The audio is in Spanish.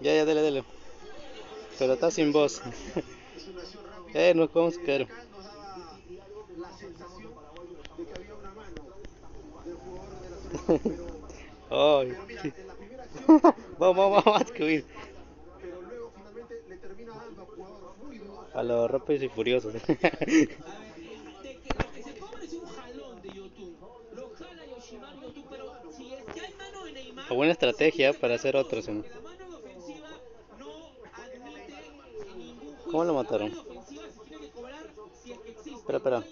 Ya, ya, dale, dale. Pero está sin voz. eh, nos a caer. Ay. vamos, vamos, vamos, que huir. A los rápidos y furiosos. Buena estrategia para hacer otros. ¿no? ¿Cómo lo mataron? Espera, espera.